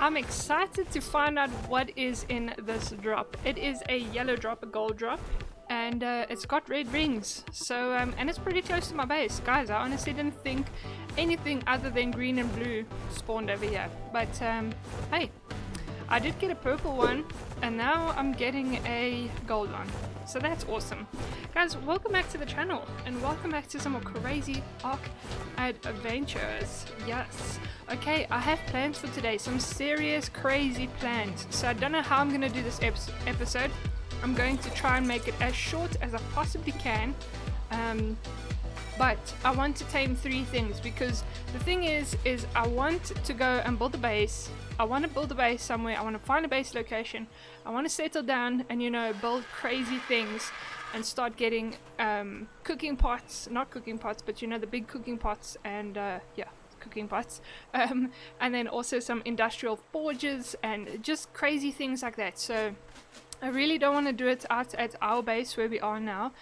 I'm excited to find out what is in this drop. It is a yellow drop, a gold drop, and uh, it's got red rings. So, um, and it's pretty close to my base. Guys, I honestly didn't think anything other than green and blue spawned over here. But, um, hey, I did get a purple one, and now I'm getting a gold one. So that's awesome. Guys, welcome back to the channel, and welcome back to some more crazy Ark adventures. Yes. Okay, I have plans for today, some serious crazy plans. So I don't know how I'm going to do this ep episode. I'm going to try and make it as short as I possibly can. Um, but I want to tame three things because the thing is, is I want to go and build a base. I want to build a base somewhere. I want to find a base location. I want to settle down and, you know, build crazy things and start getting um, cooking pots, not cooking pots, but you know, the big cooking pots and, uh, yeah, cooking pots. Um, and then also some industrial forges and just crazy things like that. So I really don't want to do it out at our base where we are now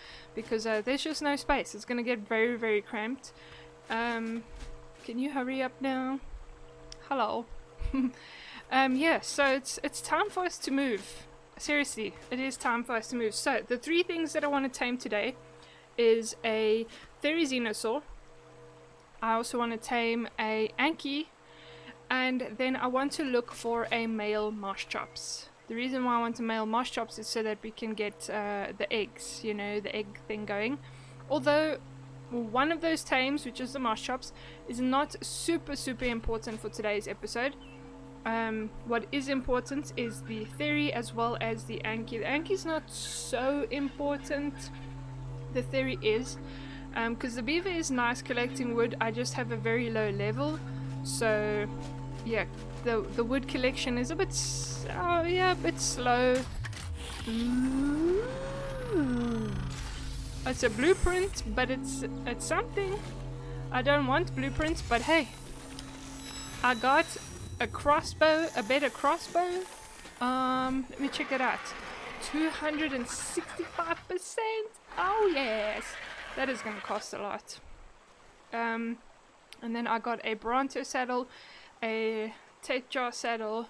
because uh, there's just no space. It's going to get very, very cramped. Um, can you hurry up now? Hello. um, yeah, so it's, it's time for us to move. Seriously, it is time for us to move. So the three things that I want to tame today is a Therizinosaur. I also want to tame a Anky. And then I want to look for a male Moschops. The reason why I want to male Moschops is so that we can get uh, the eggs, you know, the egg thing going. Although one of those tames, which is the Moschops, is not super, super important for today's episode. Um, what is important is the Theri as well as the Anky. The Anky is not so important. The Theri is. Because um, the beaver is nice collecting wood, I just have a very low level. So, yeah, the the wood collection is a bit oh yeah a bit slow. Ooh. it's a blueprint but it's it's something. I don't want blueprints but hey I got a crossbow a better crossbow. Um let me check it out. 265 percent? Oh yes. That is gonna cost a lot. Um and then I got a Bronto saddle a Tetjar saddle.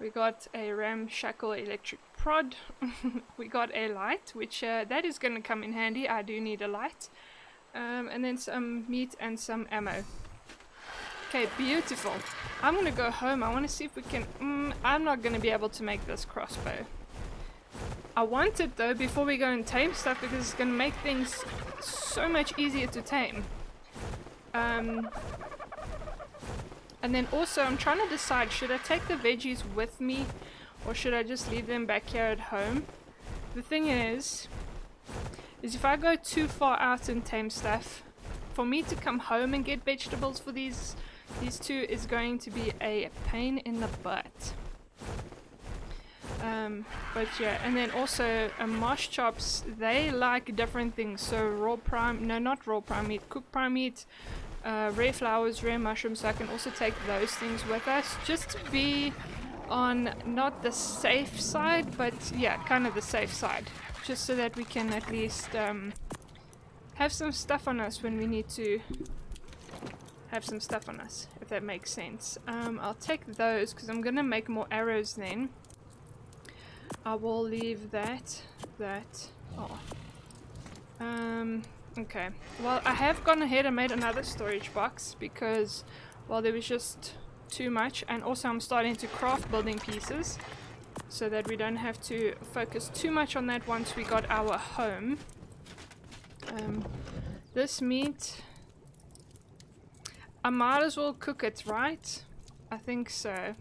We got a ramshackle electric prod. we got a light, which uh, that is going to come in handy. I do need a light. Um, and then some meat and some ammo. Okay, beautiful. I'm going to go home. I want to see if we can... Mm, I'm not going to be able to make this crossbow. I want it though before we go and tame stuff because it's going to make things so much easier to tame. Um, and then also I'm trying to decide, should I take the veggies with me or should I just leave them back here at home? The thing is, is if I go too far out and tame stuff, for me to come home and get vegetables for these these two is going to be a pain in the butt. Um, but yeah, and then also uh, Moschops, they like different things. So raw prime, no, not raw prime meat, cooked prime meat, uh, rare flowers, rare mushrooms, so I can also take those things with us just to be on not the safe side, but yeah, kind of the safe side. Just so that we can at least um, have some stuff on us when we need to have some stuff on us, if that makes sense. Um, I'll take those because I'm going to make more arrows then. I will leave that, that, oh. Um, Okay, well I have gone ahead and made another storage box because, well there was just too much and also I'm starting to craft building pieces so that we don't have to focus too much on that once we got our home. Um, this meat, I might as well cook it, right? I think so.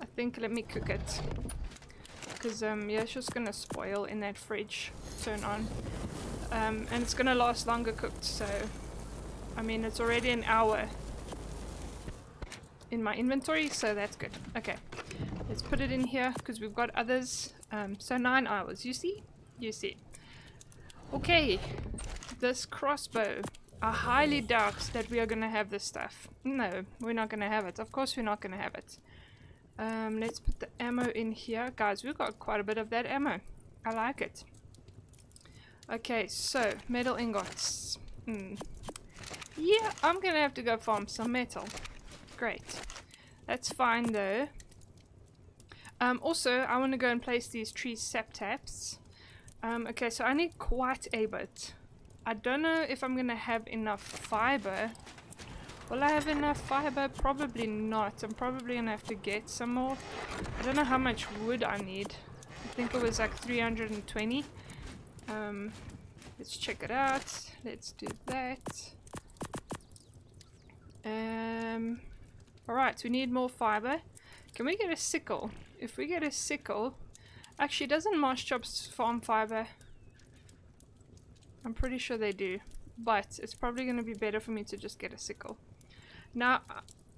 I think let me cook it. Because um, yeah, it's just gonna spoil in that fridge. Turn on. Um, and it's gonna last longer cooked, so... I mean, it's already an hour in my inventory, so that's good. Okay, let's put it in here, because we've got others. Um, so nine hours, you see? You see. Okay, this crossbow. I highly doubt that we are gonna have this stuff. No, we're not gonna have it. Of course we're not gonna have it. Um, let's put the ammo in here. Guys, we've got quite a bit of that ammo. I like it. Okay, so metal ingots. Hmm. Yeah, I'm gonna have to go farm some metal. Great. That's fine though. Um, also, I want to go and place these tree sap taps. Um, okay, so I need quite a bit. I don't know if I'm going to have enough fiber. Will I have enough fiber? Probably not. I'm probably going to have to get some more. I don't know how much wood I need. I think it was like 320. Um, let's check it out. Let's do that. Um, Alright, we need more fiber. Can we get a sickle? If we get a sickle... Actually, doesn't Marsh Moschops farm fiber? I'm pretty sure they do. But it's probably going to be better for me to just get a sickle. Now,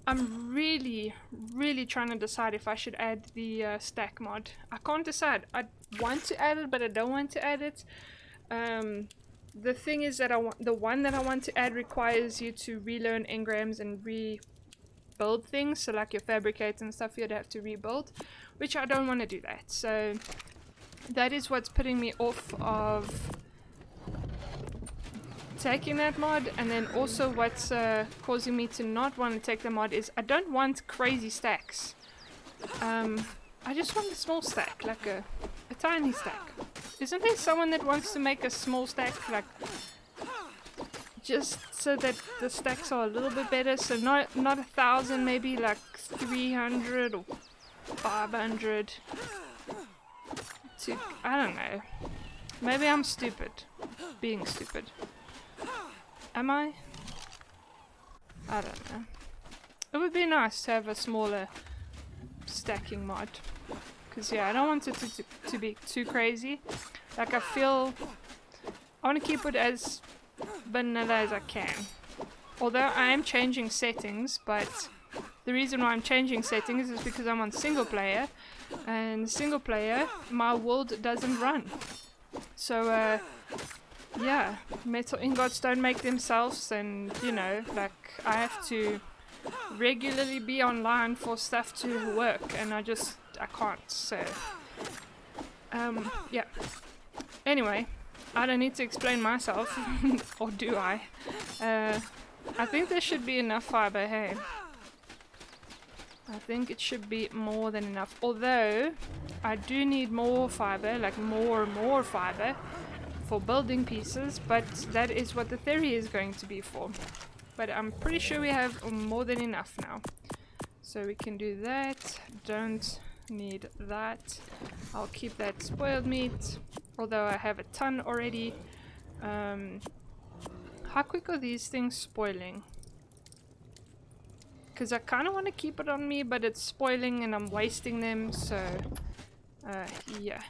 I'm really, really trying to decide if I should add the uh, stack mod. I can't decide. I want to add it, but I don't want to add it. Um, the thing is that I want the one that I want to add requires you to relearn engrams and rebuild things. So like your fabricate and stuff, you'd have to rebuild, which I don't want to do that. So that is what's putting me off of taking that mod and then also what's uh, causing me to not want to take the mod is I don't want crazy stacks. Um, I just want a small stack like a, a tiny stack. Isn't there someone that wants to make a small stack like just so that the stacks are a little bit better? So not not a thousand maybe like 300 or 500 to I don't know. Maybe I'm stupid being stupid Am I? I don't know. It would be nice to have a smaller stacking mod. Because yeah, I don't want it to, to, to be too crazy. Like I feel... I want to keep it as vanilla as I can. Although I am changing settings, but the reason why I'm changing settings is because I'm on single player. And single player, my world doesn't run. So uh, yeah, metal ingots don't make themselves and, you know, like, I have to regularly be online for stuff to work and I just, I can't, so, um, yeah. Anyway, I don't need to explain myself, or do I? Uh, I think there should be enough fiber, hey? I think it should be more than enough, although I do need more fiber, like more and more fiber, for building pieces, but that is what the Theri is going to be for. But I'm pretty sure we have more than enough now. So we can do that. Don't need that. I'll keep that spoiled meat, although I have a ton already. Um, how quick are these things spoiling? Because I kind of want to keep it on me, but it's spoiling and I'm wasting them, so... Uh, yeah.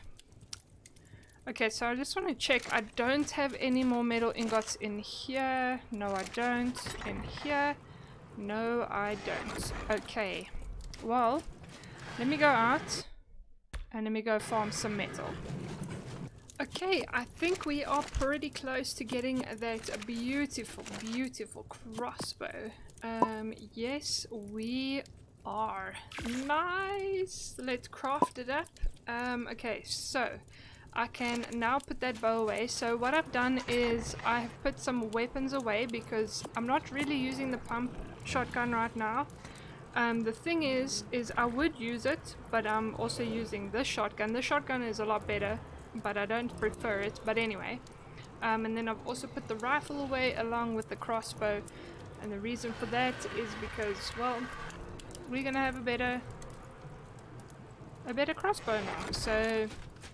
Okay, so I just want to check. I don't have any more metal ingots in here. No, I don't. In here. No, I don't. Okay. Well, let me go out. And let me go farm some metal. Okay, I think we are pretty close to getting that beautiful, beautiful crossbow. Um, yes, we are. Nice! Let's craft it up. Um, okay, so... I can now put that bow away. So what I've done is I have put some weapons away because I'm not really using the pump shotgun right now. Um, the thing is, is I would use it, but I'm also using this shotgun. The shotgun is a lot better, but I don't prefer it. But anyway, um, and then I've also put the rifle away along with the crossbow. And the reason for that is because, well, we're gonna have a better, a better crossbow now. So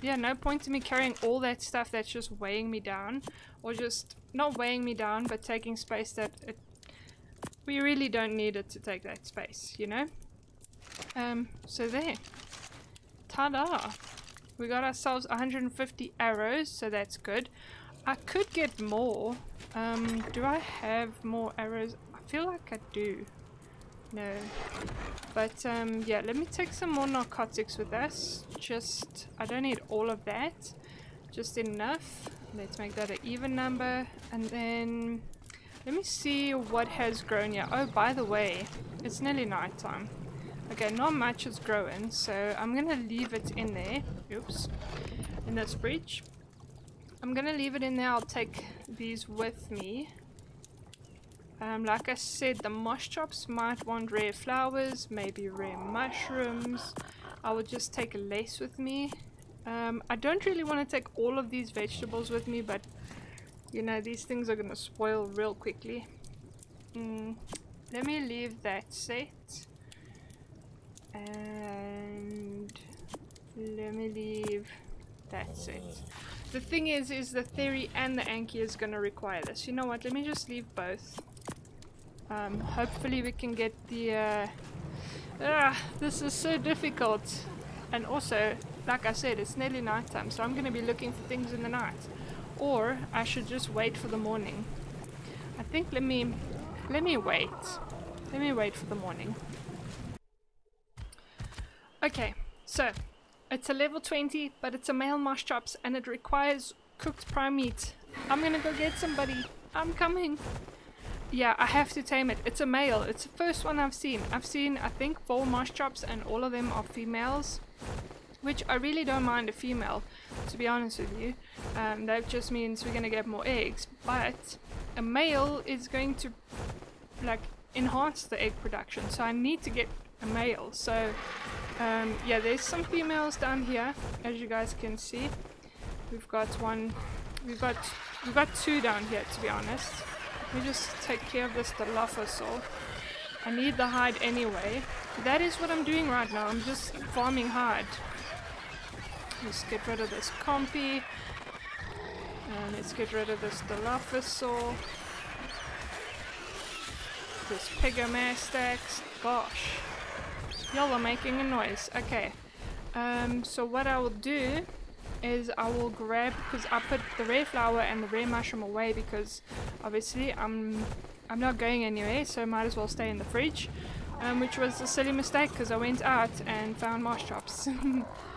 yeah, no point to me carrying all that stuff that's just weighing me down. Or just, not weighing me down, but taking space that it, we really don't need it to take that space, you know? Um, so there. Ta-da! We got ourselves 150 arrows, so that's good. I could get more. Um, do I have more arrows? I feel like I do. No. But um, yeah, let me take some more narcotics with us. Just, I don't need all of that. Just enough. Let's make that an even number. And then, let me see what has grown here. Oh, by the way, it's nearly night time. Okay, not much is growing, so I'm gonna leave it in there. Oops. In this fridge. I'm gonna leave it in there. I'll take these with me. Um, like I said, the Moschops might want rare flowers, maybe rare mushrooms, I will just take a lace with me. Um, I don't really want to take all of these vegetables with me, but you know, these things are going to spoil real quickly. Mm, let me leave that set. And let me leave that set. The thing is, is the Theri and the Anki is going to require this. You know what, let me just leave both. Um, hopefully we can get the... Uh, ah, this is so difficult. And also, like I said, it's nearly night time, so I'm going to be looking for things in the night. Or I should just wait for the morning. I think let me let me wait. Let me wait for the morning. Okay, so it's a level 20, but it's a male Moschops and it requires cooked prime meat. I'm gonna go get somebody. I'm coming. Yeah, I have to tame it. It's a male. It's the first one I've seen. I've seen, I think, four Moschops and all of them are females. Which I really don't mind a female, to be honest with you. Um, that just means we're gonna get more eggs. But a male is going to like enhance the egg production so I need to get a male so um, yeah there's some females down here as you guys can see we've got one we've got we've got two down here to be honest let me just take care of this Dilophosaur I need the hide anyway that is what I'm doing right now I'm just farming hide let's get rid of this compy and let's get rid of this Dilophosaur this Pegomastax. Gosh. Y'all are making a noise. Okay. Um, so what I will do is I will grab, because I put the rare flower and the rare mushroom away because obviously I'm I'm not going anywhere so might as well stay in the fridge. Um, which was a silly mistake because I went out and found Moschops.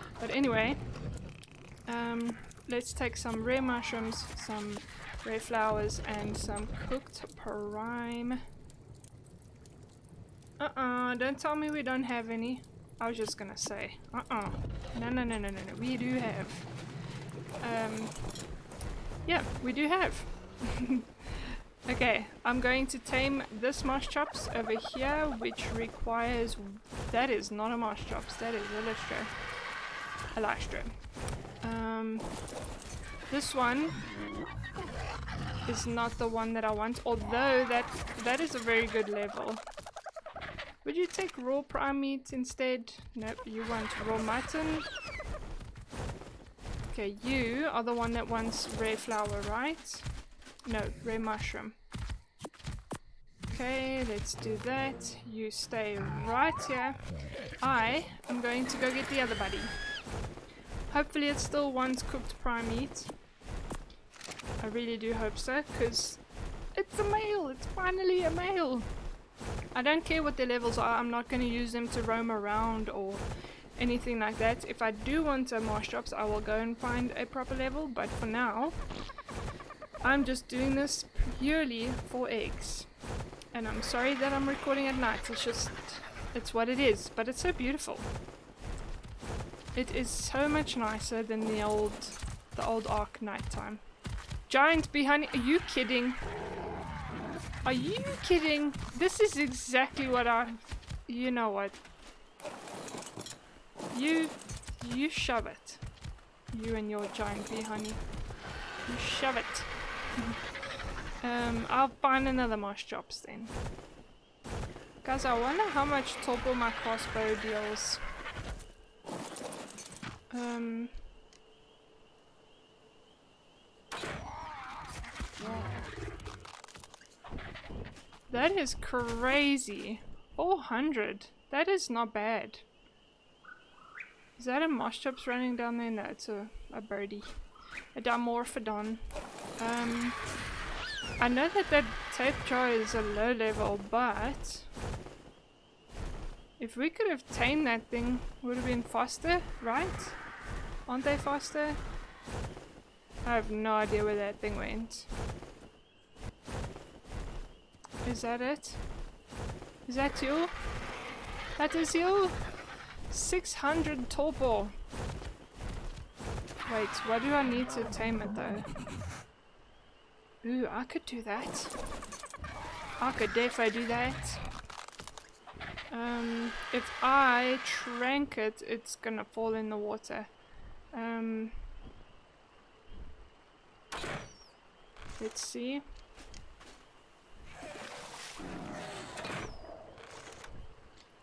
but anyway, um, let's take some rare mushrooms, some rare flowers and some cooked prime uh-uh, don't tell me we don't have any. I was just gonna say. Uh-uh. No, no, no, no, no, no. We do have. Um, yeah, we do have. okay, I'm going to tame this Moschops over here, which requires... That is not a Moschops, that is a Lystro. Um, this one is not the one that I want, although that that is a very good level. Would you take raw prime meat instead? Nope, you want raw mutton. Okay, you are the one that wants rare flower, right? No, rare mushroom. Okay, let's do that. You stay right here. I am going to go get the other buddy. Hopefully it still wants cooked prime meat. I really do hope so, because it's a male! It's finally a male! I don't care what their levels are, I'm not going to use them to roam around or anything like that. If I do want a Moschops, I will go and find a proper level, but for now, I'm just doing this purely for eggs. And I'm sorry that I'm recording at night, it's just, it's what it is, but it's so beautiful. It is so much nicer than the old, the old Ark nighttime. Giant behind, are you kidding? Are you kidding? This is exactly what I... You know what? You... You shove it. You and your giant bee honey. You shove it. um, I'll find another Moschops then. Guys, I wonder how much Torpor my crossbow deals. Um... That is crazy. 400. That is not bad. Is that a Moschops running down there? No, it's a, a birdie. A Dimorphodon. Um, I know that that tape jar is a low level, but... If we could have tamed that thing, would have been faster, right? Aren't they faster? I have no idea where that thing went. Is that it? Is that you? That is you? 600 torpor. Wait, why do I need to tame it though? Ooh, I could do that. I could definitely do that. Um, if I trank it, it's gonna fall in the water. Um, let's see.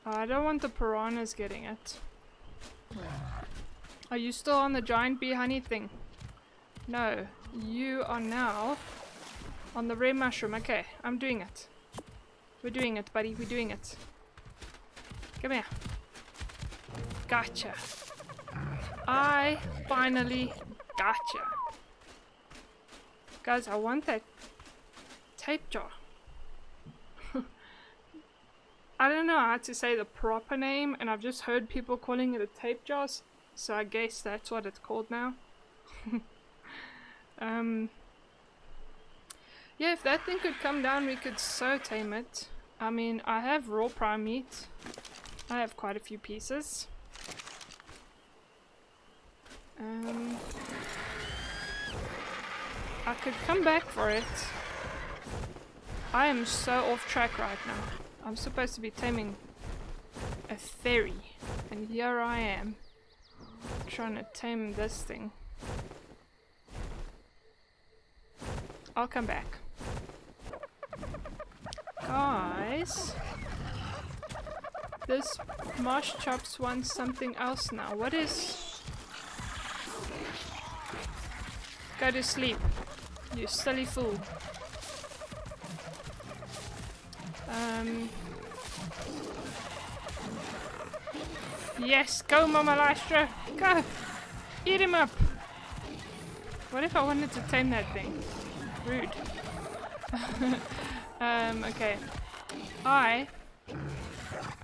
I don't want the piranhas getting it. Are you still on the giant bee honey thing? No. You are now on the rare mushroom. Okay, I'm doing it. We're doing it, buddy. We're doing it. Come here. Gotcha. I finally gotcha. Guys, I want that tape jar. I don't know how to say the proper name, and I've just heard people calling it a tape jar, so I guess that's what it's called now. um, yeah, if that thing could come down, we could so tame it. I mean, I have raw prime meat. I have quite a few pieces. Um, I could come back for it. I am so off track right now. I'm supposed to be taming a Theri. And here I am. Trying to tame this thing. I'll come back. Guys. This Moschops wants something else now. What is... Go to sleep. You silly fool. Um, yes, go Mama Lystra! Go! Eat him up! What if I wanted to tame that thing? Rude. um, okay. I...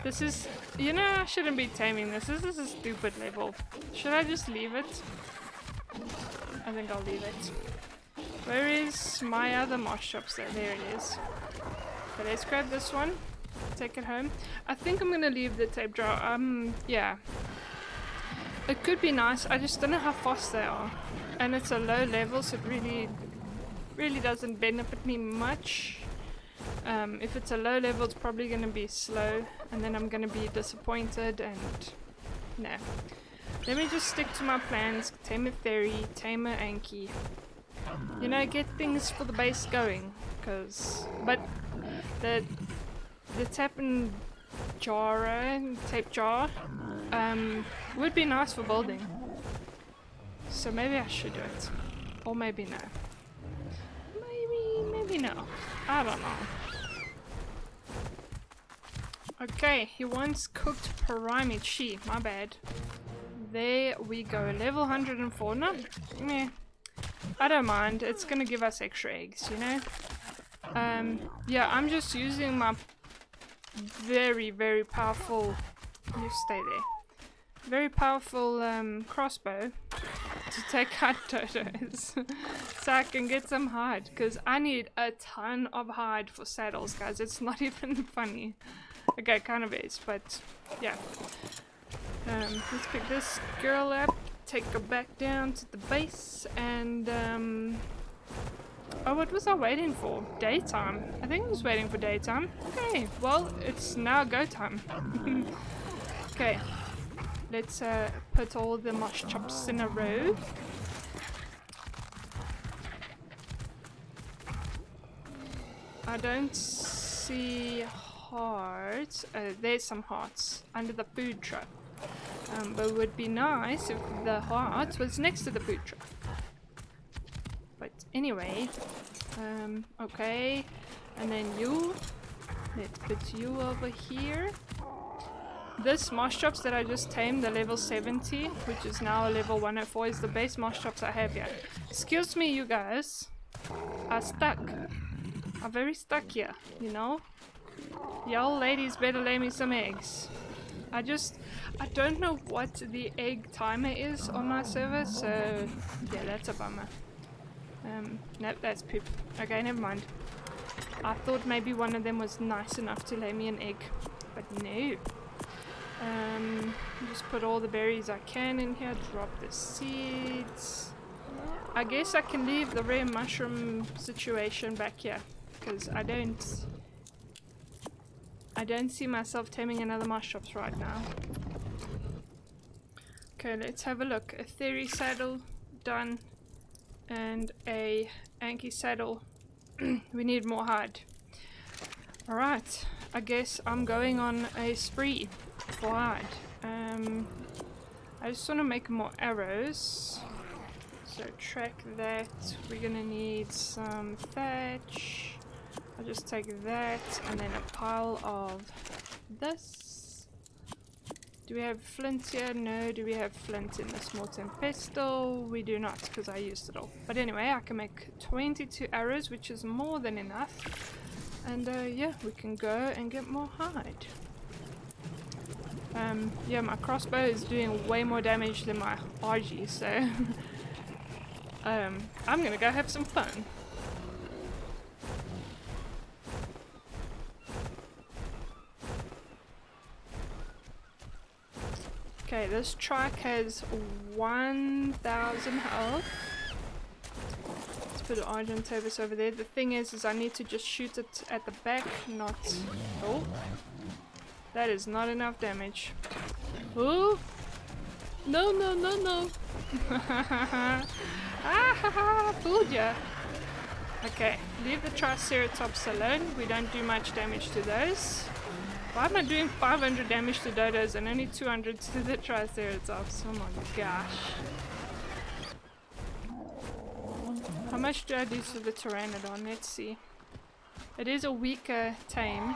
This is... You know, I shouldn't be taming this. This is a stupid level. Should I just leave it? I think I'll leave it. Where is my other Moschops there? There it is. Okay, let's grab this one. Take it home. I think I'm gonna leave the tape jar. Um, yeah. It could be nice. I just don't know how fast they are. And it's a low level, so it really, really doesn't benefit me much. Um, if it's a low level, it's probably gonna be slow. And then I'm gonna be disappointed and... Nah. Let me just stick to my plans. Tame a Theri, tame a Anki. You know, get things for the base going. Cause... But the the tap and jar, tape jar, um, would be nice for building. So maybe I should do it. Or maybe no. Maybe, maybe no. I don't know. Okay, he wants cooked Chi. My bad. There we go. Level 104. No, meh. I don't mind. It's gonna give us extra eggs, you know? Um, yeah, I'm just using my very, very powerful... You stay there. Very powerful um, crossbow to take out dodos. So I can get some hide because I need a ton of hide for saddles guys. It's not even funny. Okay kind of is but yeah. Um, let's pick this girl up take her back down to the base and um, Oh, what was I waiting for? Daytime. I think I was waiting for daytime. Okay, well, it's now go time. okay, let's uh, put all the Moschops in a row. I don't see hearts. Uh, there's some hearts under the food truck. Um, but it would be nice if the heart was next to the food truck. Anyway, um, okay, and then you, let's put you over here. This Moschops that I just tamed, the level 70, which is now a level 104, is the base Moschops I have here. Excuse me, you guys. Are stuck. Are very stuck here, you know? Y'all ladies better lay me some eggs. I just, I don't know what the egg timer is on my server, so yeah, that's a bummer. Um, nope, that's poop. Okay, never mind. I thought maybe one of them was nice enough to lay me an egg, but no. Um, just put all the berries I can in here, drop the seeds. I guess I can leave the rare mushroom situation back here, because I don't... I don't see myself taming another Moschops right now. Okay, let's have a look. A Theri saddle done and a Anki saddle. we need more hide. Alright, I guess I'm going on a spree for hide. Um, I just want to make more arrows. So track that. We're gonna need some thatch. I'll just take that and then a pile of this. Do we have flint here? No. Do we have flint in the Mortar and Pestle? We do not because I used it all. But anyway, I can make 22 arrows, which is more than enough. And uh, yeah, we can go and get more hide. Um, yeah, my crossbow is doing way more damage than my Argy, so um, I'm gonna go have some fun. Okay, this truck has 1,000 health. Let's put Argentavis over there. The thing is, is I need to just shoot it at the back, not... Oh! That is not enough damage. Oh! No, no, no, no! ah, ha, ha, fooled ya! Okay, leave the Triceratops alone. We don't do much damage to those. Why am I doing 500 damage to dodos and only 200 to the Triceratops? Oh my gosh. How much do I do to the Pteranodon? Let's see. It is a weaker tame.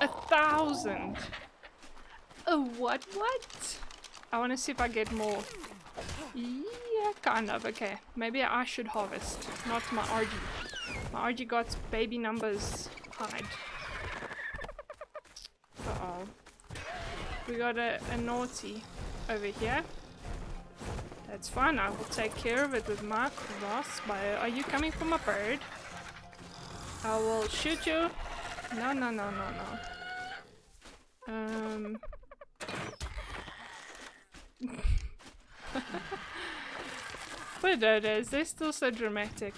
A thousand! A what what? I want to see if I get more. Yeah, kind of. Okay, maybe I should harvest, not my Argy. My Argy got baby numbers hide. We got a, a naughty over here. That's fine, I will take care of it with my crossbow. Are you coming from a bird? I will shoot you. No, no, no, no, no. Um... Poor dodos, they're still so dramatic.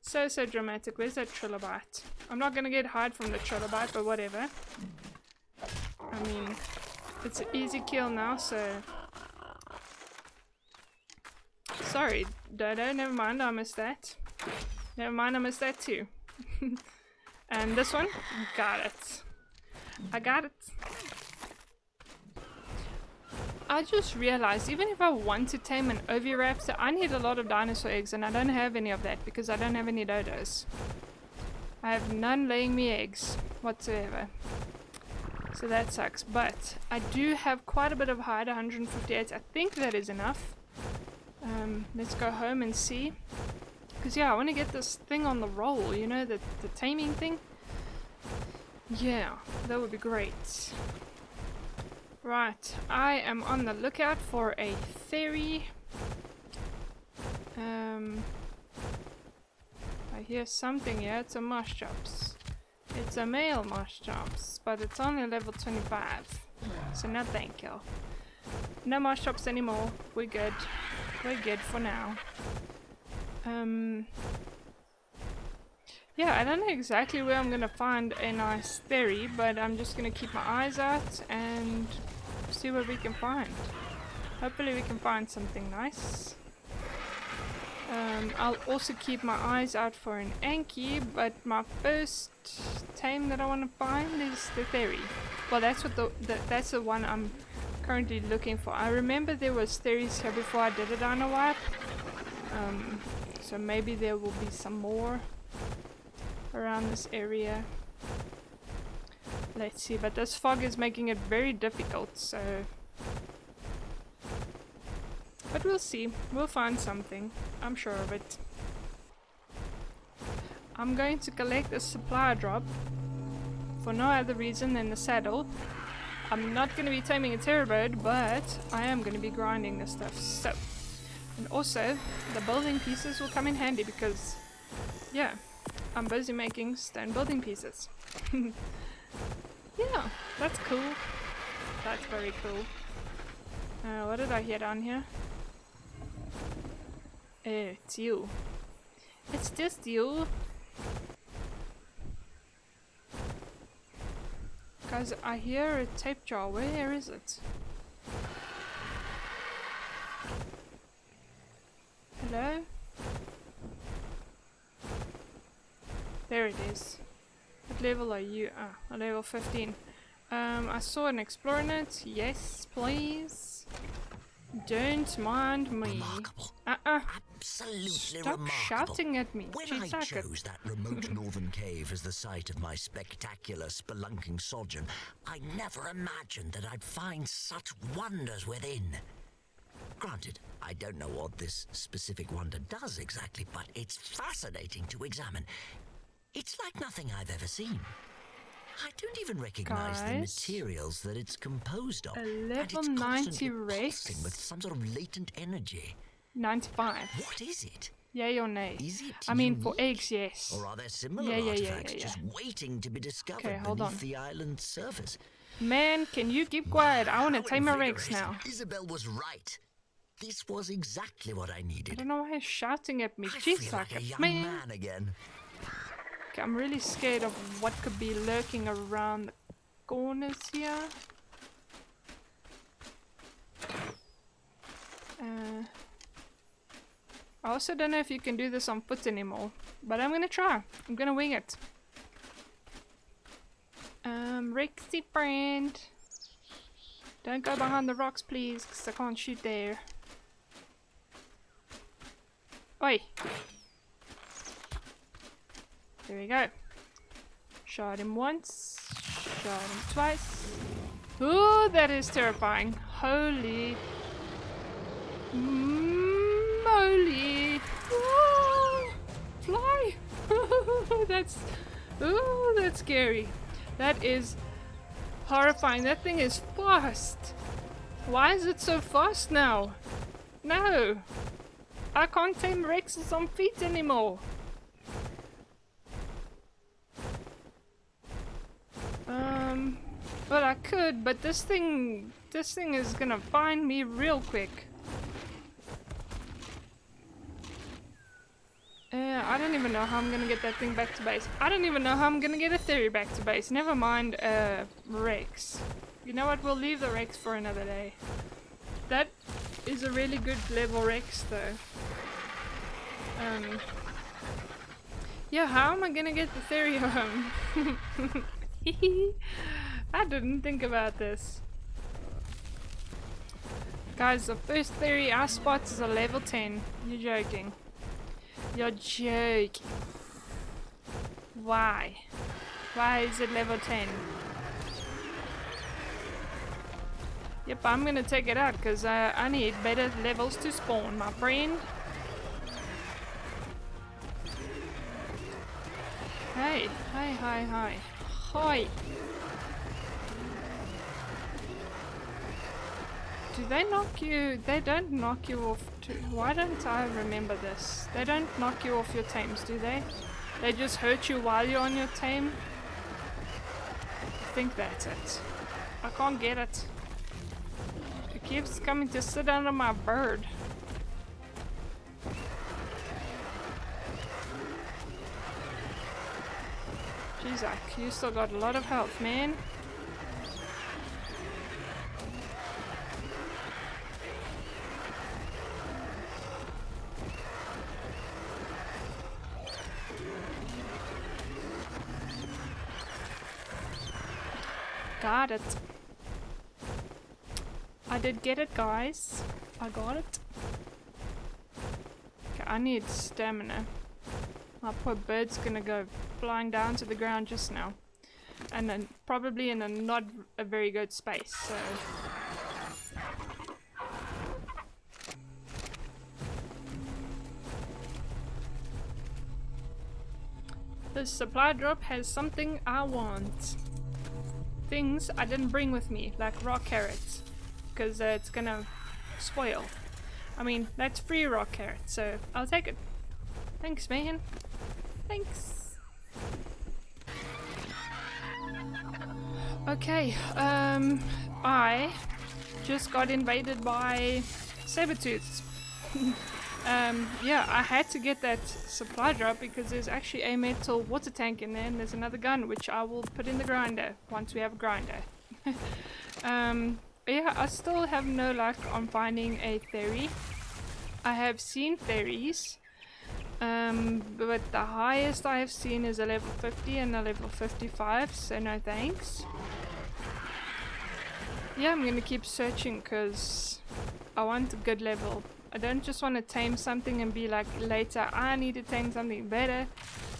So, so dramatic. Where's that trilobite? I'm not gonna get hide from the trilobite, but whatever. I mean, it's an easy kill now, so... Sorry, Dodo, never mind, I missed that. Never mind, I missed that too. and this one? Got it. I got it. I just realized, even if I want to tame an Oviraptor, I need a lot of dinosaur eggs, and I don't have any of that because I don't have any dodos. I have none laying me eggs whatsoever. So that sucks. But I do have quite a bit of hide, 158. I think that is enough. Um, let's go home and see. Because yeah, I want to get this thing on the roll, you know, the, the taming thing. Yeah, that would be great. Right, I am on the lookout for a Theri. Um, I hear something here. It's a Moschops. It's a male Moschops, but it's only level 25. So no thank you. No Moschops anymore. We're good. We're good for now. Um... Yeah, I don't know exactly where I'm gonna find a nice Theri, but I'm just gonna keep my eyes out and see what we can find. Hopefully we can find something nice. Um, I'll also keep my eyes out for an Anki, but my first tame that I want to find is the Theri. Well, that's what the, the, that's the one I'm currently looking for. I remember there was Theris here before I did a Dino Wipe. Um, so maybe there will be some more around this area. Let's see, but this fog is making it very difficult, so but we'll see. We'll find something. I'm sure of it. I'm going to collect a supply drop for no other reason than the saddle. I'm not going to be taming a terrorbird, but I am going to be grinding this stuff. So, and also, the building pieces will come in handy because, yeah, I'm busy making stone building pieces. yeah, that's cool. That's very cool. Uh, what did I hear down here? Uh, it's you. It's just you. Cause I hear a tape jar. Where is it? Hello? There it is. What level are you? Ah, level 15. Um, I saw an explorer net. Yes, please. Don't mind me. Uh-uh. Absolutely Stop remarkable. shouting at me. When Jeez, I chose that remote northern cave as the site of my spectacular spelunking sojourn, I never imagined that I'd find such wonders within. Granted, I don't know what this specific wonder does exactly, but it's fascinating to examine. It's like nothing I've ever seen. I don't even recognize the materials that it's composed of. A and it's 90 constantly Rex? with some sort of latent energy. 95. What is it? Yay or nay? Is it I mean, for eggs, yes. Or are there similar Yeah, yeah, yeah, artifacts yeah, yeah. just waiting to be discovered Okay, hold beneath on. the island's surface? Man, can you keep quiet? I want to tame Rex invigorating. now. Isabel was right. This was exactly what I needed. I don't know why he's shouting at me. I Jeez, feel like a young man. man again. Okay, I'm really scared of what could be lurking around the corners here. Uh, I also don't know if you can do this on foot anymore, but I'm gonna try. I'm gonna wing it. Um, Rexy friend. Don't go behind the rocks, please, because I can't shoot there. Oi! There we go. Shot him once. Shot him twice. Ooh, that is terrifying. Holy moly. Ah, fly. that's ooh, that's scary. That is horrifying. That thing is fast. Why is it so fast now? No. I can't tame Rexes on feet anymore. Um, well, I could, but this thing, this thing is gonna find me real quick. Uh, I don't even know how I'm gonna get that thing back to base. I don't even know how I'm gonna get a Theri back to base. Never mind, uh, Rex. You know what? We'll leave the Rex for another day. That is a really good level Rex, though. Um. Yeah, how am I gonna get the Theri home? I didn't think about this. Guys, the first Theri I spot is a level 10. You're joking. You're. Why? Why is it level 10? Yep, I'm gonna take it out because uh, I need better levels to spawn, my friend. Hey, hi, hi, hi. Hi. Do they knock you? They don't knock you off. Why don't I remember this? They don't knock you off your tames, do they? They just hurt you while you're on your tame? I think that's it. I can't get it. It keeps coming to sit under my bird. Jeez, you still got a lot of health, man. Got it. I did get it, guys. I got it. Okay, I need stamina. My poor bird's gonna go flying down to the ground just now. And then probably in a not a very good space, so... The supply drop has something I want. Things I didn't bring with me, like raw carrots. Because uh, it's gonna spoil. I mean, that's free rock carrots, so I'll take it. Thanks, man. Thanks. Okay, um, I just got invaded by saber-tooths. um, yeah, I had to get that supply drop because there's actually a metal water tank in there and there's another gun which I will put in the grinder once we have a grinder. um, yeah, I still have no luck on finding a Theri. I have seen Theris, um, but the highest I have seen is a level 50 and a level 55, so no thanks. Yeah, I'm gonna keep searching because I want a good level. I don't just want to tame something and be like later, I need to tame something better,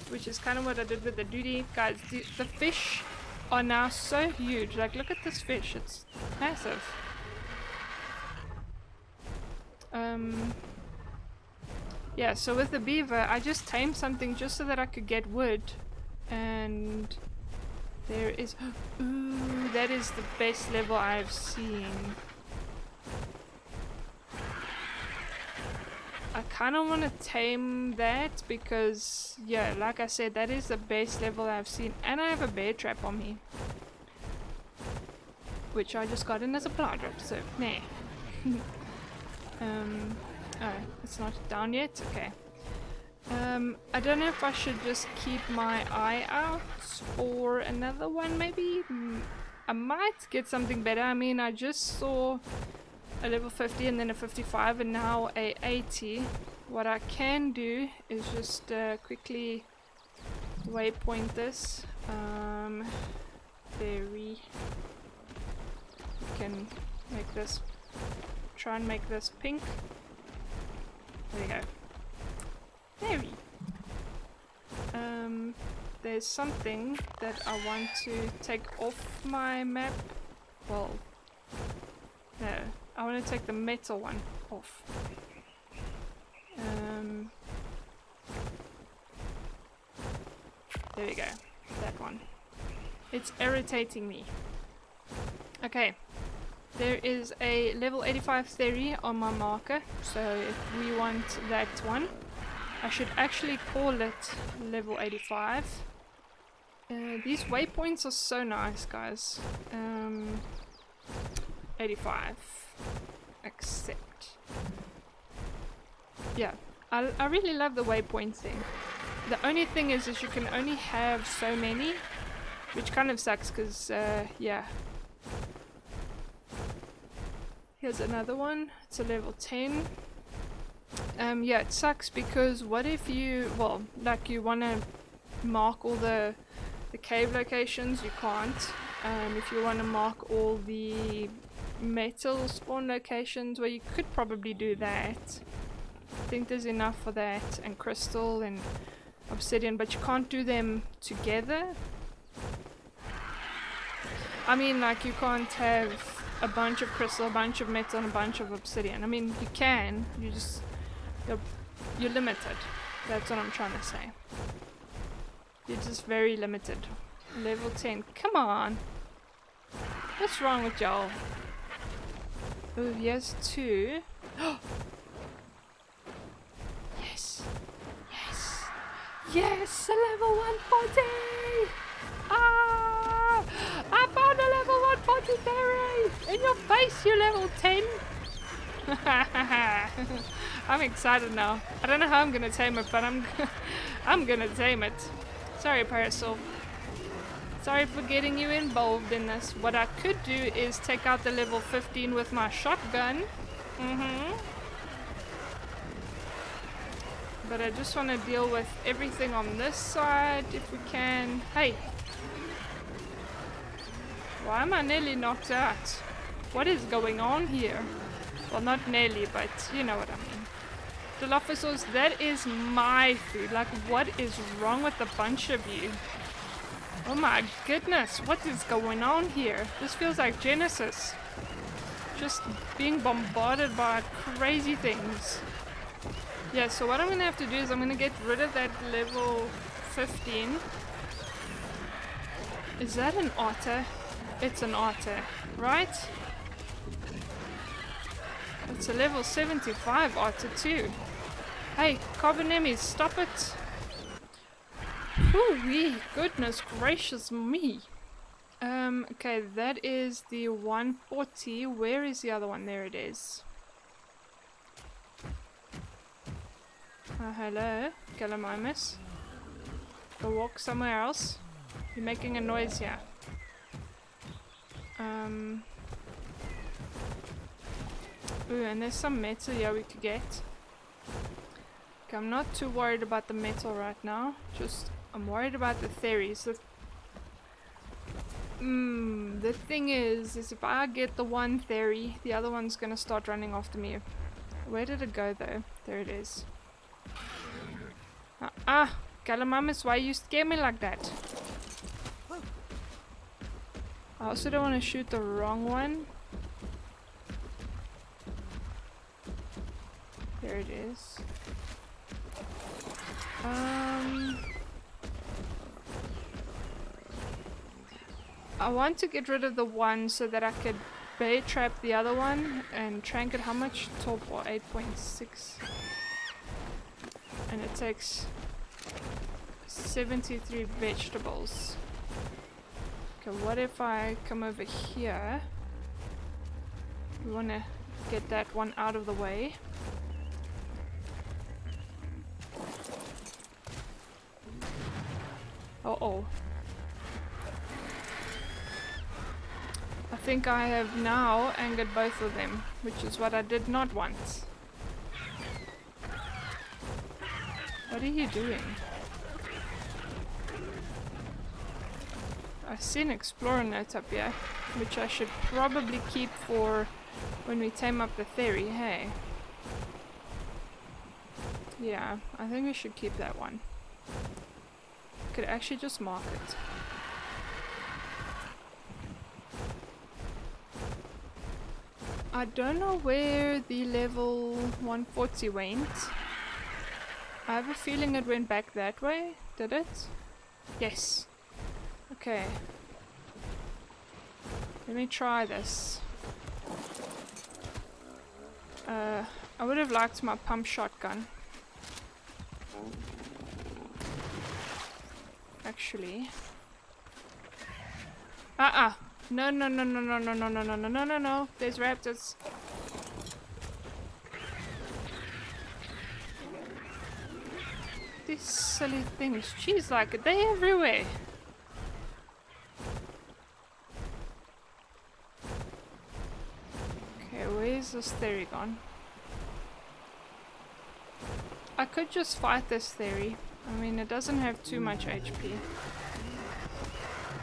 which is kind of what I did with the duty. Guys, the fish are now so huge. Like, look at this fish, it's massive. Um, yeah, so with the beaver, I just tamed something just so that I could get wood. And there is... Ooh, that is the best level I've seen. I kind of want to tame that because, yeah, like I said, that is the best level I've seen. And I have a bear trap on me. Which I just got in as a plant drop, so, nah. um, oh, it's not down yet? Okay. Um, I don't know if I should just keep my eye out for another one, maybe? I might get something better. I mean, I just saw a level 50 and then a 55 and now a 80 what I can do is just uh, quickly waypoint this. Um, very can make this try and make this pink. There you go. Very um, there's something that I want to take off my map. Well no I want to take the metal one off. Um, there we go. That one. It's irritating me. Okay. There is a level 85 Theri on my marker. So if we want that one, I should actually call it level 85. Uh, these waypoints are so nice, guys. Um, 85 accept. Yeah, I, I really love the waypoint thing. The only thing is, is you can only have so many, which kind of sucks because, uh, yeah. Here's another one. It's a level 10. Um, yeah, it sucks because what if you, well, like you want to mark all the, the cave locations, you can't. Um, if you want to mark all the metal spawn locations where you could probably do that. I think there's enough for that and crystal and obsidian but you can't do them together. I mean like you can't have a bunch of crystal, a bunch of metal and a bunch of obsidian. I mean you can, you just you're, you're limited. That's what I'm trying to say. You're just very limited. Level 10. Come on. What's wrong with y'all? Oh, yes, two. yes. Yes. Yes, a level 140! Ah! I found a level 140 Theri! In your face, you level 10! I'm excited now. I don't know how I'm gonna tame it, but I'm I'm gonna tame it. Sorry, Parasaur. Sorry for getting you involved in this. What I could do is take out the level 15 with my shotgun. Mm-hmm. But I just want to deal with everything on this side if we can. Hey! Why am I nearly knocked out? What is going on here? Well, not nearly, but you know what I mean. The Dilophosaurs, that is my food. Like, what is wrong with a bunch of you? Oh my goodness, what is going on here? This feels like Genesis. Just being bombarded by crazy things. Yeah, so what I'm gonna have to do is I'm gonna get rid of that level 15. Is that an otter? It's an otter, right? It's a level 75 otter too. Hey, Carbonemys, stop it! Whoo-wee, goodness gracious me. Um, okay, that is the 140. Where is the other one? There it is. Uh, hello, Gallimimus. Go walk somewhere else. You're making a noise here. Um. Ooh, and there's some metal here we could get. Okay, I'm not too worried about the metal right now. Just, I'm worried about the Theris. The Hmm, the thing is, is if I get the one Theri, the other one's gonna start running after me. Where did it go though? There it is. Ah, ah why you scare me like that? I also don't want to shoot the wrong one. There it is. Um... I want to get rid of the one so that I could bear trap the other one and trinket how much? Top or 8.6 and it takes 73 vegetables. Okay, what if I come over here? We want to get that one out of the way. Uh oh. Think I have now angered both of them, which is what I did not want. What are you doing? I see an explorer note up here, which I should probably keep for when we tame up the Theri, hey? Yeah, I think we should keep that one. Could actually just mark it. I don't know where the level 140 went. I have a feeling it went back that way. Did it? Yes. Okay. Let me try this. Uh, I would have liked my pump shotgun. Actually. Uh-uh. No, no, no, no, no, no, no, no, no, no, no, no, no. There's raptors. These silly things. Jeez, like, they everywhere? Okay, where's this Theri gone? I could just fight this Theri. I mean, it doesn't have too much HP.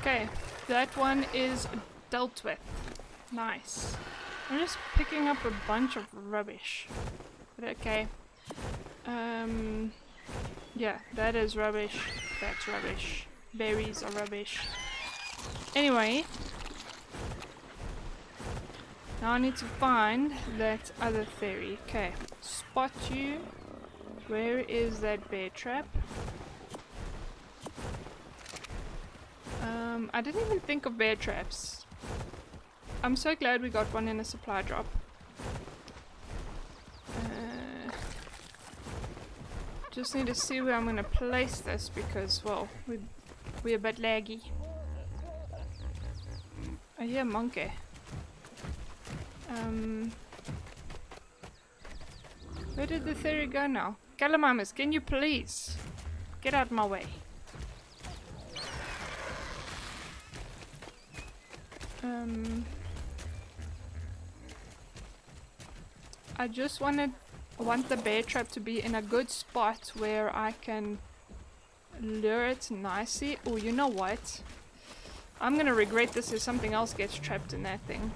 Okay, that one is dealt with. Nice. I'm just picking up a bunch of rubbish. But okay. Um, yeah, that is rubbish. That's rubbish. Berries are rubbish. Anyway. Now I need to find that other Theri. Okay. Spot you. Where is that bear trap? Um, I didn't even think of bear traps. I'm so glad we got one in a supply drop. Uh, just need to see where I'm going to place this because, well, we, we're a bit laggy. I hear a monkey. Um, where did the Theri go now? Gallimimus, can you please get out of my way? Um, I just wanted want the bear trap to be in a good spot where I can lure it nicely. Oh, you know what? I'm gonna regret this if something else gets trapped in that thing.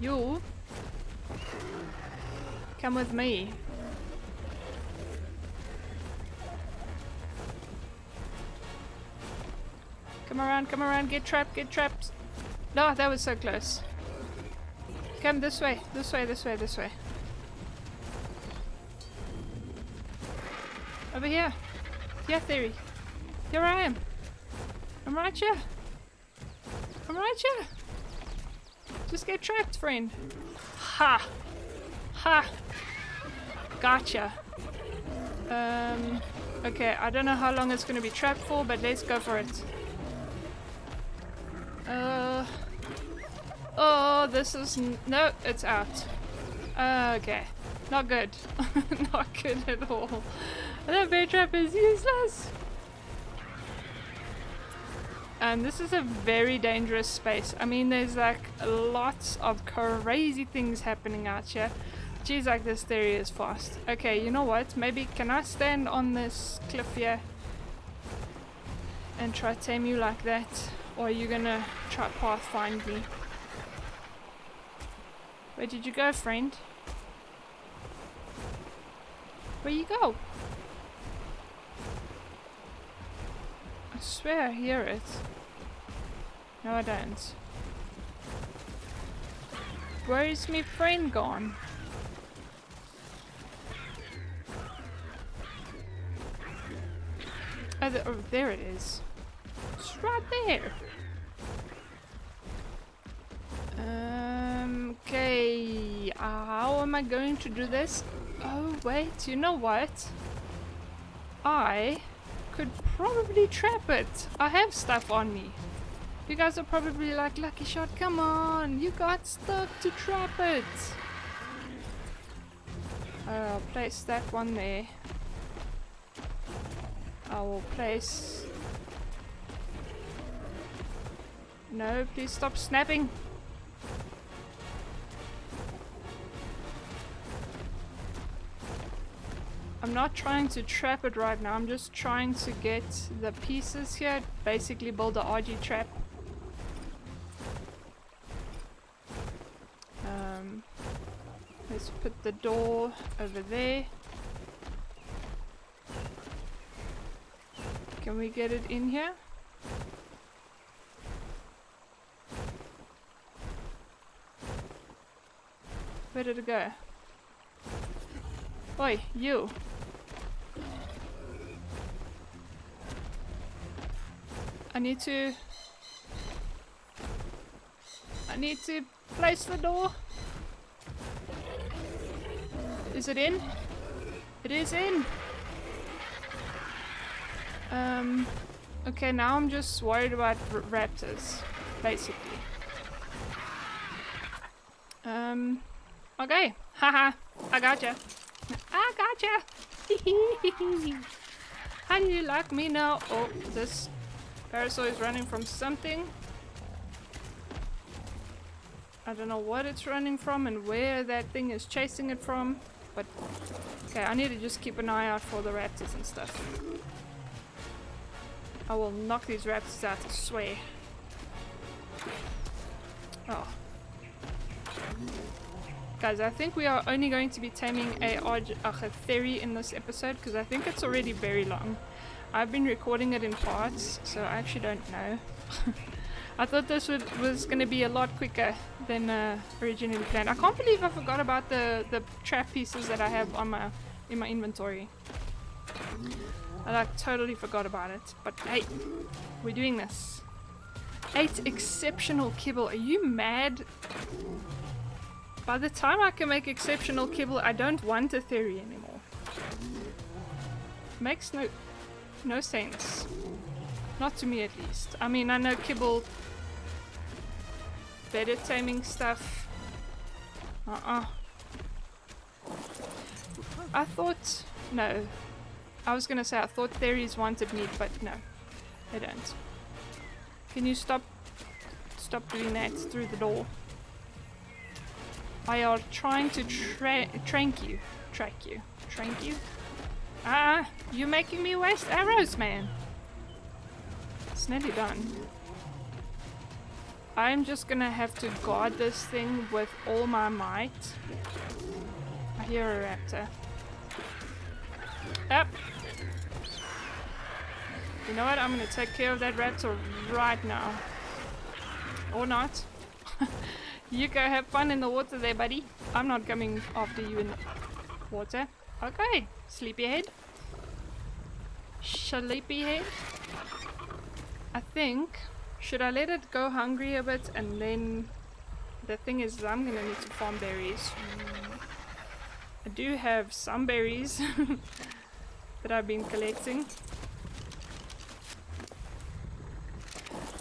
You come with me. Come around, come around, get trapped, get trapped. No, that was so close. Come this way, this way, this way, this way. Over here. Yeah, Theri. Here I am. I'm right here. I'm right here. Just get trapped, friend. Ha! Ha! Gotcha. Um, okay, I don't know how long it's going to be trapped for, but let's go for it. Uh. Oh, this is no, it's out. Okay. Not good. Not good at all. That bear trap is useless. And this is a very dangerous space. I mean, there's like lots of crazy things happening out here. Geez, like this Theri is fast. Okay, you know what? Maybe can I stand on this cliff here and try tame you like that? Or are you gonna try path find me? Where did you go, friend? Where you go? I swear I hear it. No, I don't. Where is my friend gone? Oh, the, oh, there it is. It's right there. Um, okay, how am I going to do this? Oh, wait, you know what? I could probably trap it. I have stuff on me. You guys are probably like, Lucky Shot, come on, you got stuff to trap it. I'll place that one there. I will place... No, please stop snapping. I'm not trying to trap it right now, I'm just trying to get the pieces here, basically build a Argy trap. Um, let's put the door over there. Can we get it in here? Where did it go? Oi, you! I need to... I need to place the door. Is it in? It is in! Um, okay, now I'm just worried about raptors, basically. Um, okay. Haha, I gotcha. I gotcha! How do you like me now? Oh, this parasaur is running from something. I don't know what it's running from and where that thing is chasing it from. But, okay, I need to just keep an eye out for the raptors and stuff. I will knock these raptors out, I swear. Oh. Guys, I think we are only going to be taming a, a Theri in this episode because I think it's already very long. I've been recording it in parts, so I actually don't know. I thought this would, was going to be a lot quicker than uh, originally planned. I can't believe I forgot about the, the trap pieces that I have on my in my inventory. I like totally forgot about it. But hey, we're doing this. Eight exceptional kibble. Are you mad? By the time I can make exceptional kibble, I don't want a Theri anymore. Makes no no sense. Not to me at least. I mean, I know kibble better taming stuff. Uh-uh. I thought... No, I was gonna say I thought Theris wanted meat, but no, they don't. Can you stop stop doing that through the door? I are trying to tra trank you. Track you. Trank you? Ah, you're making me waste arrows, man. It's nearly done. I'm just gonna have to guard this thing with all my might. I hear a raptor. Up. You know what? I'm gonna take care of that raptor right now. Or not. you go have fun in the water there, buddy. I'm not coming after you in the water. Okay, sleepyhead. Sleepyhead. I think, should I let it go hungry a bit and then the thing is I'm gonna need to farm berries. I do have some berries that I've been collecting.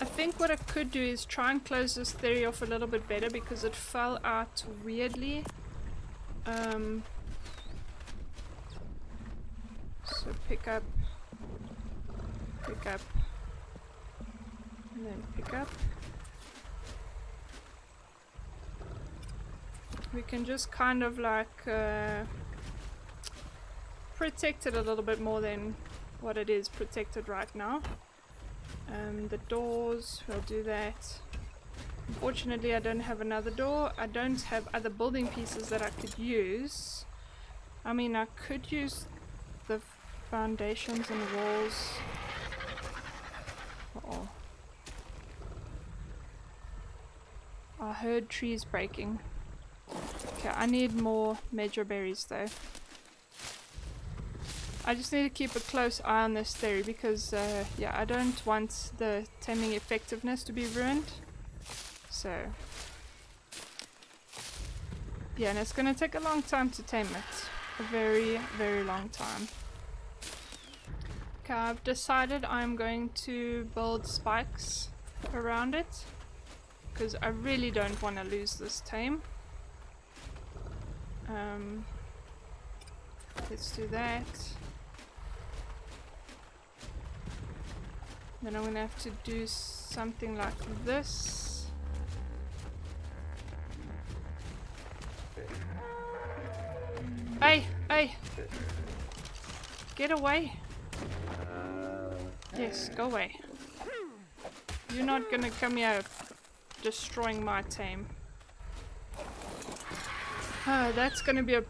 I think what I could do is try and close this Theri off a little bit better because it fell out weirdly. Um, So pick up, pick up, and then pick up. We can just kind of like uh, protect it a little bit more than what it is protected right now. Um, the doors, we'll do that. Unfortunately, I don't have another door. I don't have other building pieces that I could use. I mean, I could use the foundations and walls. Uh oh. I heard trees breaking. Okay, I need more major berries though. I just need to keep a close eye on this Theri because, uh, yeah, I don't want the taming effectiveness to be ruined. So, yeah, and it's going to take a long time to tame it. A very, very long time. Okay, I've decided I'm going to build spikes around it because I really don't want to lose this tame. Um, let's do that. Then I'm gonna have to do something like this. Hey, hey! Get away! Yes, go away. You're not gonna come here destroying my tame. Uh, that's gonna be a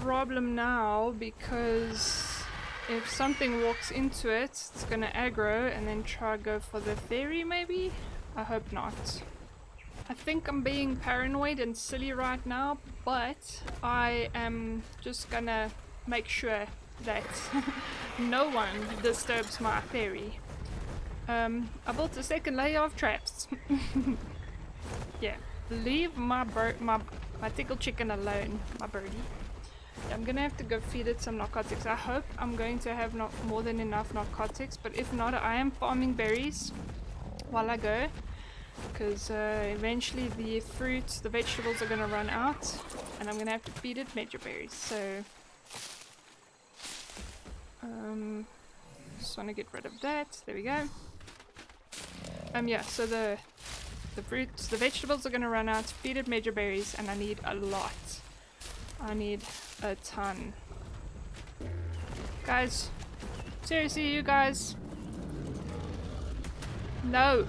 problem now because if something walks into it, it's gonna aggro and then try to go for the Theri maybe? I hope not. I think I'm being paranoid and silly right now, but I am just gonna make sure that no one disturbs my Theri. Um, I built a second layer of traps. yeah, leave my bird, my, my tickle chicken alone, my birdie. I'm gonna have to go feed it some narcotics. I hope I'm going to have not more than enough narcotics, but if not, I am farming berries while I go. Because uh, eventually the fruits, the vegetables are gonna run out, and I'm gonna have to feed it major berries. So, um, just want to get rid of that. There we go. Um, yeah. So the the fruits, the vegetables are gonna run out. Feed it major berries, and I need a lot. I need a ton. Guys, seriously, you guys. No.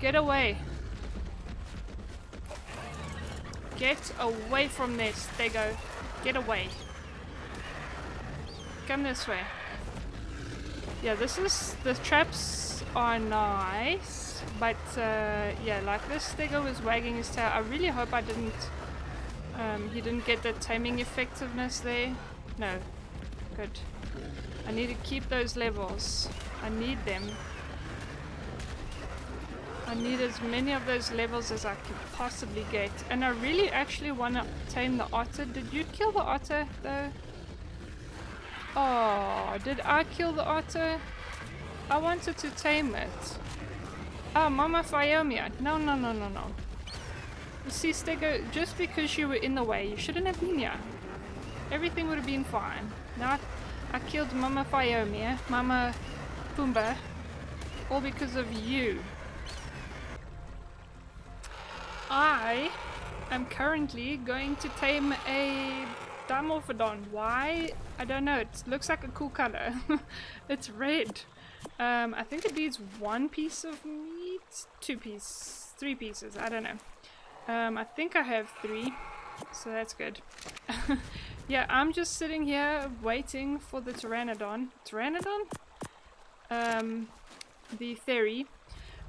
Get away. Get away from this. There you go. Get away. Come this way. Yeah, this is... The traps are nice. But, uh, yeah, like this Stego was wagging his tail. I really hope I didn't um, he didn't get the timing effectiveness there. No. Good. I need to keep those levels. I need them. I need as many of those levels as I can possibly get. And I really actually want to tame the otter. Did you kill the otter though? Oh, did I kill the otter? I wanted to tame it. Oh, Mama Phiomia. No, no, no, no, no. See, Stego, just because you were in the way, you shouldn't have been here. Everything would have been fine. Not, I killed Mama Phiomia, Mama Pumbaa, all because of you. I am currently going to tame a Dimorphodon. Why? I don't know. It looks like a cool color. it's red. Um, I think it needs one piece of meat, two pieces, three pieces. I don't know. Um, I think I have three, so that's good. yeah, I'm just sitting here waiting for the Pteranodon. Pteranodon? Um, the Theri.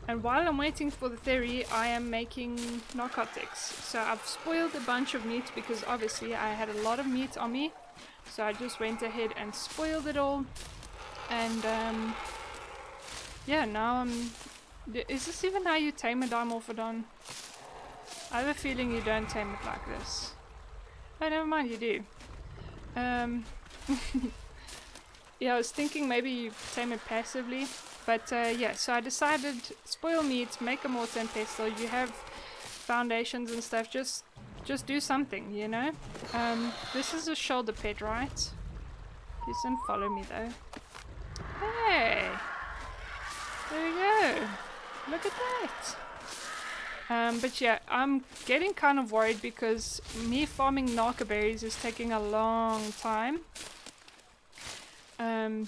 And while I'm waiting for the Theri, I am making narcotics. So I've spoiled a bunch of meat because obviously I had a lot of meat on me. So I just went ahead and spoiled it all. And um, yeah, now I'm... Is this even how you tame a Dimorphodon? I have a feeling you don't tame it like this. Oh, never mind, you do. Um, yeah, I was thinking maybe you tame it passively. But uh, yeah, so I decided spoil meat, make a mortar and pestle. You have foundations and stuff. Just, just do something, you know. Um, this is a shoulder pet, right? You don't follow me though. Hey! There we go. Look at that. Um, but yeah, I'm getting kind of worried because me farming narco berries is taking a long time. Um,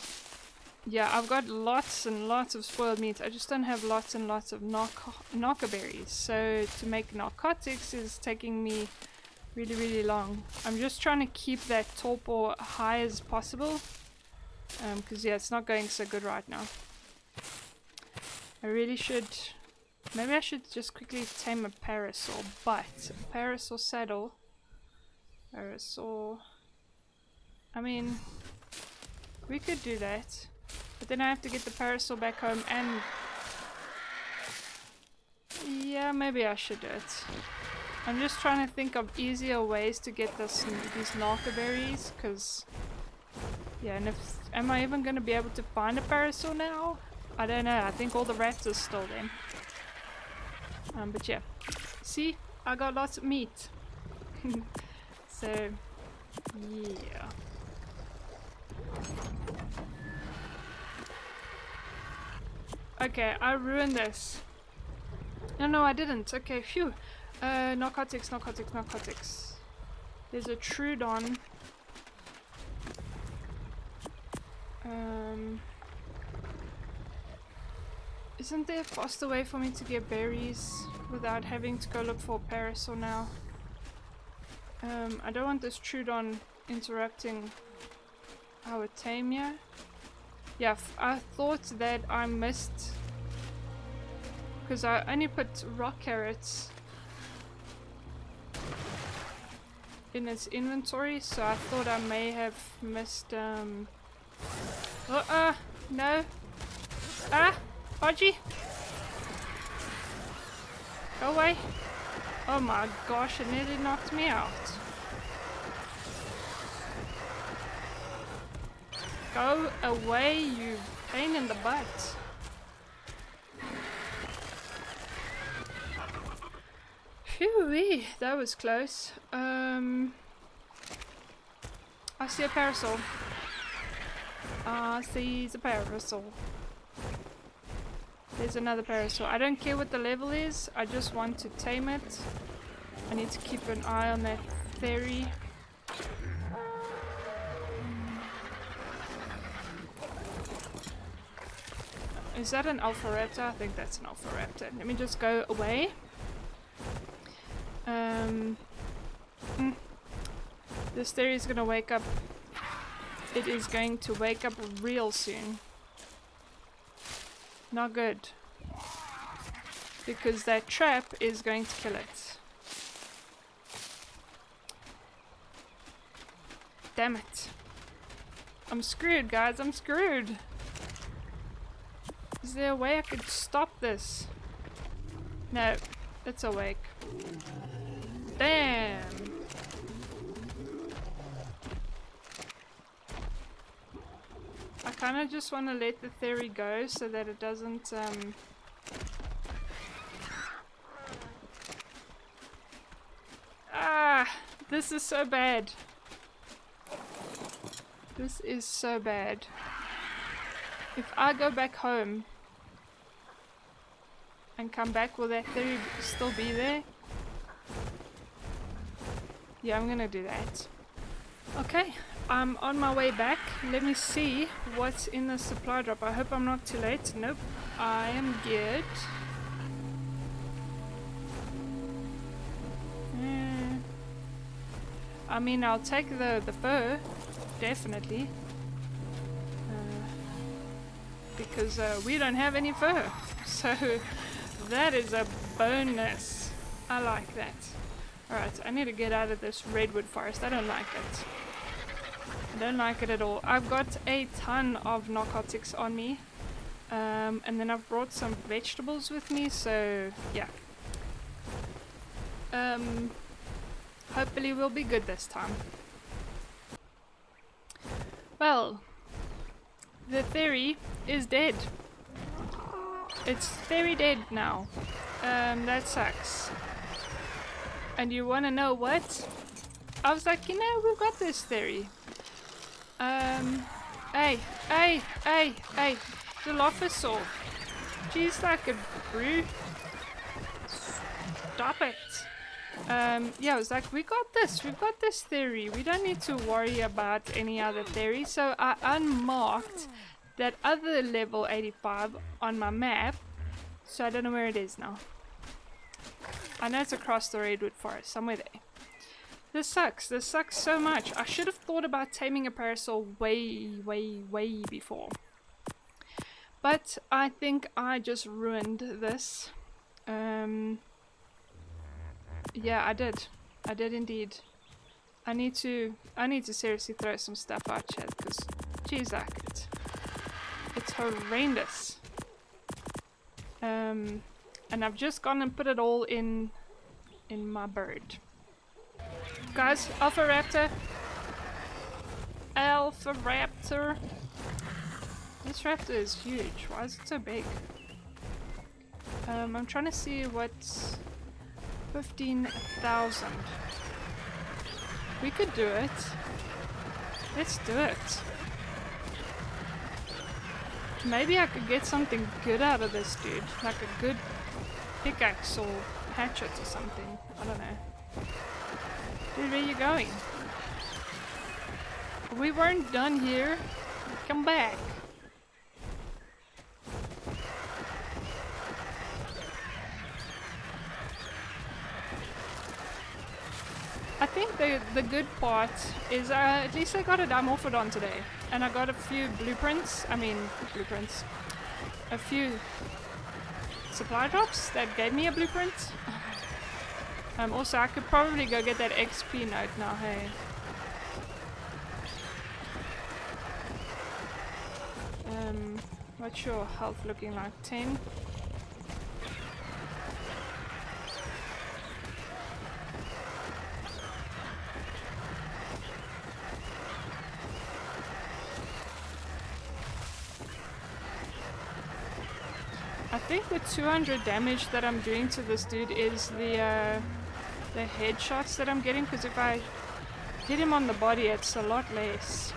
yeah, I've got lots and lots of spoiled meat. I just don't have lots and lots of narco berries. So to make narcotics is taking me really, really long. I'm just trying to keep that torpor high as possible. Because, um, yeah, it's not going so good right now. I really should... Maybe I should just quickly tame a parasaur. But, a parasaur saddle... Parasaur... I mean... We could do that. But then I have to get the parasaur back home and... Yeah, maybe I should do it. I'm just trying to think of easier ways to get this, these narco berries, because... Yeah, and if... Am I even going to be able to find a parasaur now? I don't know, I think all the raptors stole them. Um, but yeah. See? I got lots of meat. so... Yeah. Okay, I ruined this. No, no, I didn't. Okay, phew. Uh, narcotics, narcotics, narcotics. There's a Troodon. Um, isn't there a faster way for me to get berries without having to go look for a parasaur now? Um, I don't want this Troodon interrupting our Tamia. Yeah, I thought that I missed because I only put rock carrots in its inventory, so I thought I may have missed, um... Uh, uh, no. Ah, Podgy. Go away. Oh my gosh, it nearly knocked me out. Go away, you pain in the butt. Phew, that was close. Um, I see a parasaur. I see the parasaur. There's another parasaur. I don't care what the level is. I just want to tame it. I need to keep an eye on that Theri. Is that an Alpharaptor? I think that's an Alpharaptor. Let me just go away. Um, mm, this Theri is gonna wake up. It is going to wake up real soon. Not good. Because that trap is going to kill it. Damn it. I'm screwed, guys. I'm screwed. Is there a way I could stop this? No, it's awake. Damn! Kind of just want to let the Theri go so that it doesn't um, Ah! This is so bad. This is so bad. If I go back home and come back, will that Theri still be there? Yeah, I'm gonna do that. Okay, I'm on my way back. Let me see what's in the supply drop. I hope I'm not too late. Nope, I am good. Mm. I mean, I'll take the, the fur, definitely. Uh, because uh, we don't have any fur. So that is a bonus. I like that. Alright, I need to get out of this redwood forest. I don't like it. I don't like it at all. I've got a ton of narcotics on me. Um, and then I've brought some vegetables with me, so yeah. Um, hopefully we'll be good this time. Well, the Theri is dead. It's very dead now. Um, that sucks. And you wanna know what? I was like, you know, we've got this Theri. Um, hey, hey, hey, hey, the Dilophosaur. Jeez, like a brew. Stop it. Um, yeah, it was like, we got this, we've got this Theri. We don't need to worry about any other Theri. So I unmarked that other level 85 on my map. So I don't know where it is now. I know it's across the Redwood Forest, somewhere there. This sucks. This sucks so much. I should have thought about taming a parasaur way, way, way before. But I think I just ruined this. Um, yeah, I did. I did indeed. I need to I need to seriously throw some stuff out chat because geez like it. It's horrendous. Um and I've just gone and put it all in in my bird. Guys, Alpha Raptor. Alpha Raptor. This raptor is huge. Why is it so big? Um, I'm trying to see what's 15,000. We could do it. Let's do it. Maybe I could get something good out of this dude. Like a good pickaxe or hatchet or something. I don't know. Dude, where are you going? We weren't done here. Come back. I think the the good part is uh, at least I got a Dimorphodon today. And I got a few blueprints. I mean, blueprints. A few supply drops that gave me a blueprint. Um, also, I could probably go get that XP note now, hey. Um, what's your health looking like? 10? I think the 200 damage that I'm doing to this dude is the uh, the headshots that I'm getting because if I hit him on the body it's a lot less.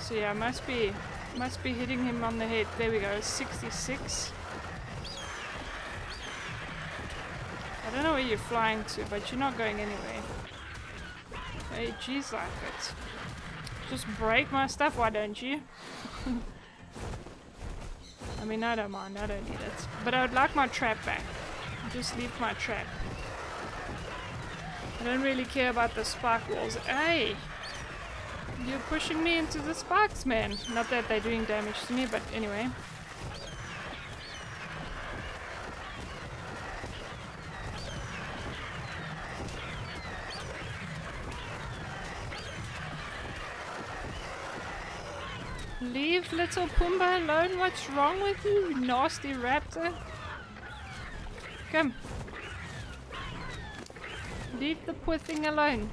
So yeah, I must be must be hitting him on the head. There we go, 66. I don't know where you're flying to, but you're not going anywhere. Hey, jeez like it. Just break my stuff, why don't you? I mean, I don't mind, I don't need it. But I would like my trap back. Just leave my trap. I don't really care about the spark walls. Hey! You're pushing me into the sparks, man. Not that they're doing damage to me, but anyway. Leave little Pumbaa alone. What's wrong with you, you nasty raptor? Come. Leave the poor thing alone.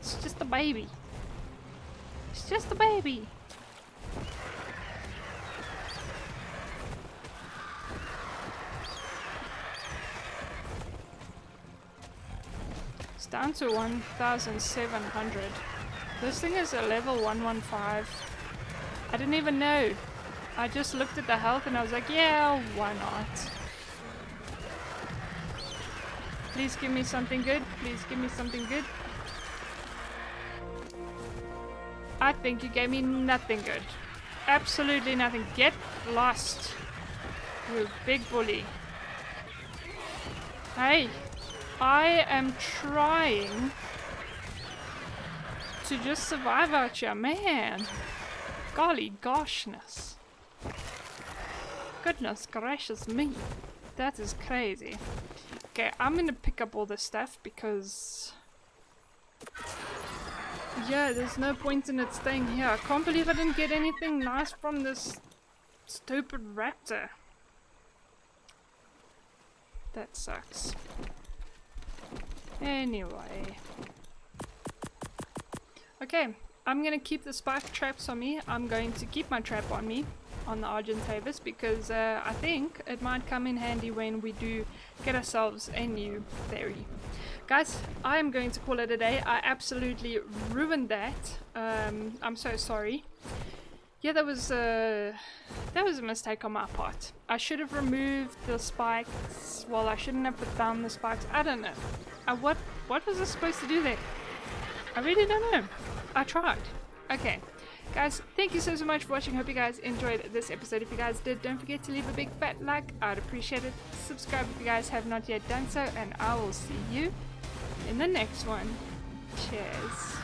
It's just a baby. It's just a baby. It's down to 1,700. This thing is a level 115. I didn't even know. I just looked at the health and I was like, yeah, why not? Please give me something good. Please give me something good. I think you gave me nothing good. Absolutely nothing. Get lost. You big bully. Hey, I am trying to just survive out here, man. Golly goshness. Goodness gracious me. That is crazy. Okay, I'm gonna pick up all this stuff because... Yeah, there's no point in it staying here. I can't believe I didn't get anything nice from this stupid raptor. That sucks. Anyway. Okay, I'm gonna keep the spike traps on me. I'm going to keep my trap on me. On the Argentavis because uh, I think it might come in handy when we do get ourselves a new Theri. Guys, I am going to call it a day. I absolutely ruined that. Um, I'm so sorry. Yeah, that was a that was a mistake on my part. I should have removed the spikes. Well, I shouldn't have put down the spikes. I don't know. Uh, what what was I supposed to do there? I really don't know. I tried. Okay. Guys, thank you so, so much for watching. Hope you guys enjoyed this episode. If you guys did, don't forget to leave a big fat like. I'd appreciate it. Subscribe if you guys have not yet done so. And I will see you in the next one. Cheers.